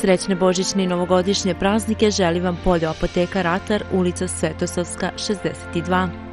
Srećne božićne i novogodišnje praznike želi vam polje apoteka Ratar, ulica Svetosavska 62.